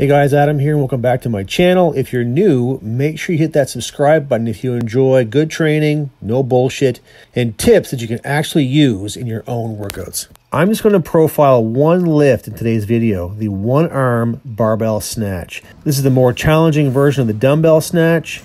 Hey guys, Adam here, and welcome back to my channel. If you're new, make sure you hit that subscribe button if you enjoy good training, no bullshit, and tips that you can actually use in your own workouts. I'm just going to profile one lift in today's video, the one arm barbell snatch. This is the more challenging version of the dumbbell snatch,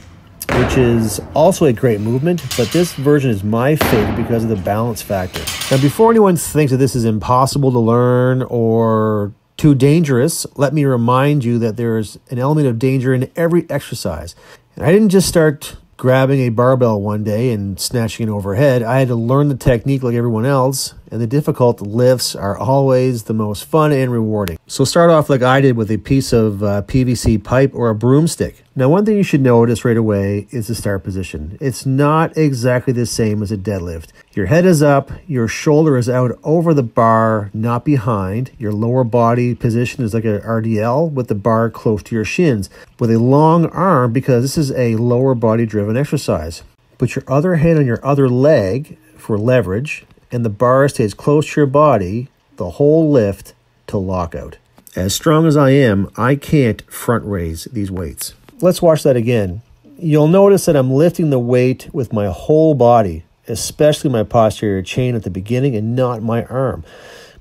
which is also a great movement, but this version is my favorite because of the balance factor. Now, before anyone thinks that this is impossible to learn or too dangerous, let me remind you that there's an element of danger in every exercise. And I didn't just start grabbing a barbell one day and snatching it overhead. I had to learn the technique like everyone else, and the difficult lifts are always the most fun and rewarding. So start off like I did with a piece of uh, PVC pipe or a broomstick. Now, one thing you should notice right away is the start position. It's not exactly the same as a deadlift. Your head is up, your shoulder is out over the bar, not behind. Your lower body position is like a RDL with the bar close to your shins with a long arm because this is a lower body driven exercise. Put your other hand on your other leg for leverage and the bar stays close to your body the whole lift to lockout. As strong as I am, I can't front raise these weights. Let's watch that again. You'll notice that I'm lifting the weight with my whole body, especially my posterior chain at the beginning and not my arm.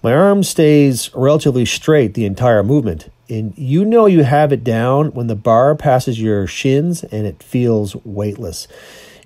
My arm stays relatively straight the entire movement. And you know you have it down when the bar passes your shins and it feels weightless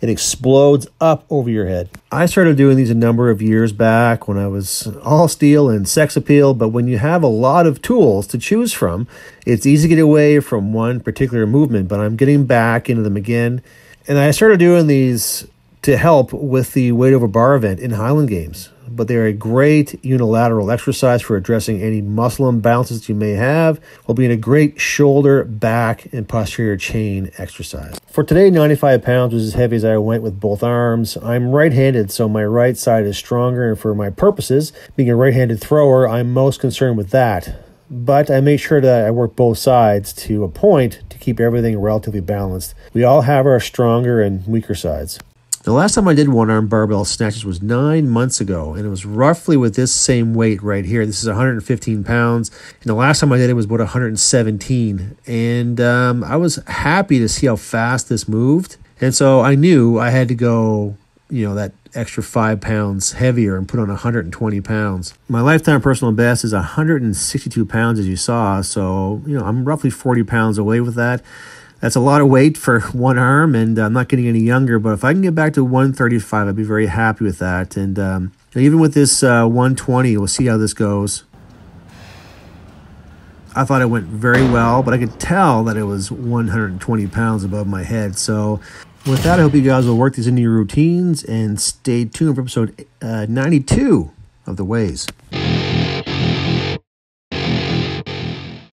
it explodes up over your head. I started doing these a number of years back when I was all steel and sex appeal, but when you have a lot of tools to choose from, it's easy to get away from one particular movement, but I'm getting back into them again. And I started doing these to help with the weight over bar event in Highland Games but they're a great unilateral exercise for addressing any muscle imbalances you may have while being a great shoulder, back, and posterior chain exercise. For today, 95 pounds was as heavy as I went with both arms. I'm right handed, so my right side is stronger, and for my purposes, being a right handed thrower, I'm most concerned with that. But I make sure that I work both sides to a point to keep everything relatively balanced. We all have our stronger and weaker sides. The last time I did one arm barbell snatches was nine months ago, and it was roughly with this same weight right here. This is 115 pounds, and the last time I did it was about 117. And um, I was happy to see how fast this moved, and so I knew I had to go, you know, that extra five pounds heavier and put on 120 pounds. My lifetime personal best is 162 pounds, as you saw. So, you know, I'm roughly 40 pounds away with that that's a lot of weight for one arm, and I'm not getting any younger. But if I can get back to 135, I'd be very happy with that. And um, even with this uh, 120, we'll see how this goes. I thought it went very well, but I could tell that it was 120 pounds above my head. So, with that, I hope you guys will work these into your routines and stay tuned for episode uh, 92 of The Ways.